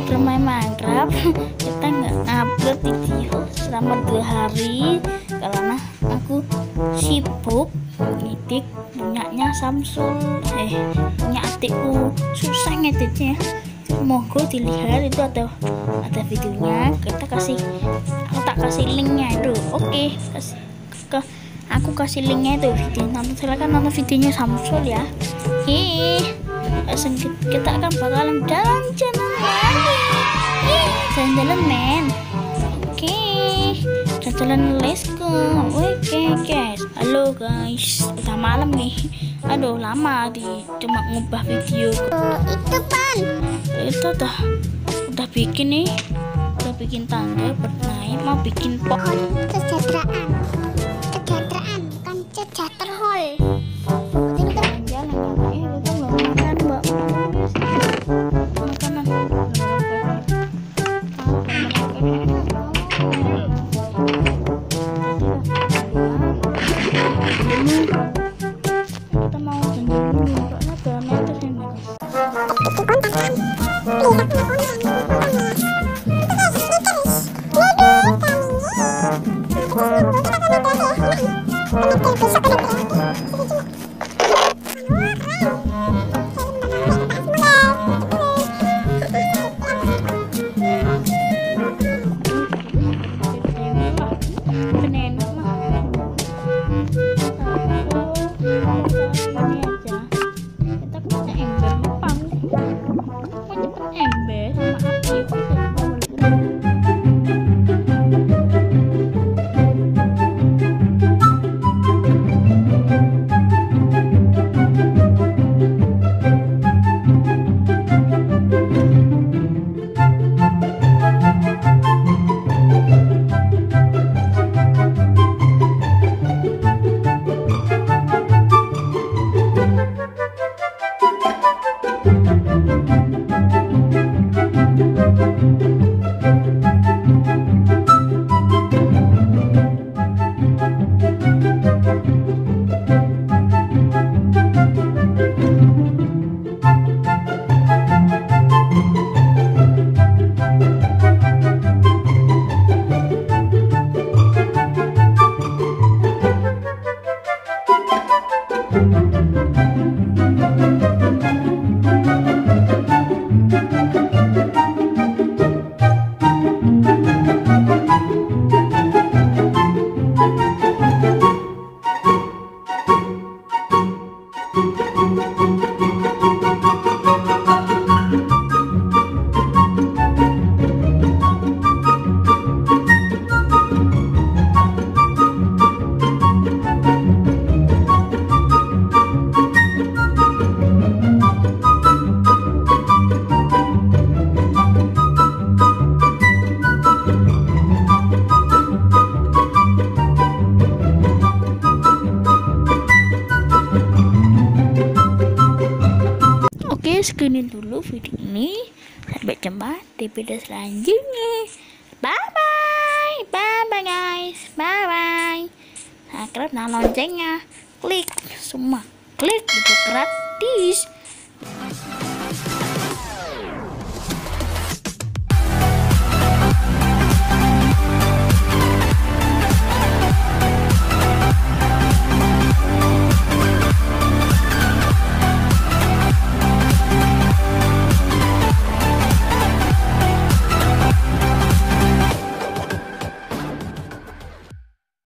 bermain Minecraft. Kita nggak upload video selama dua hari. Karena aku sibuk ngedit punyanya Samsul eh punya adikku. Susah ngeditnya. Monggo dilihat itu ada ada videonya. Kita kasih aku tak kasih linknya. Itu oke. Kasih ke aku kasih linknya itu video. Nonton silakan nonton videonya Samsul ya ih kita akan bakalan jalan-jalan lagi jalan-jalan men. Oke. Jalan-jalan let's go. Oke guys. Halo guys. Udah malam nih. Aduh lama di cuma ngubah video. Oh, itu pan. Itu udah udah bikin nih. Udah bikin tangga bernaik mau bikin pohon kesejahteraan Segini dulu video ini. Sampai jumpa di video selanjutnya. Bye bye bye bye guys. Bye bye kalian nah loncengnya. Klik semua. Klik itu gratis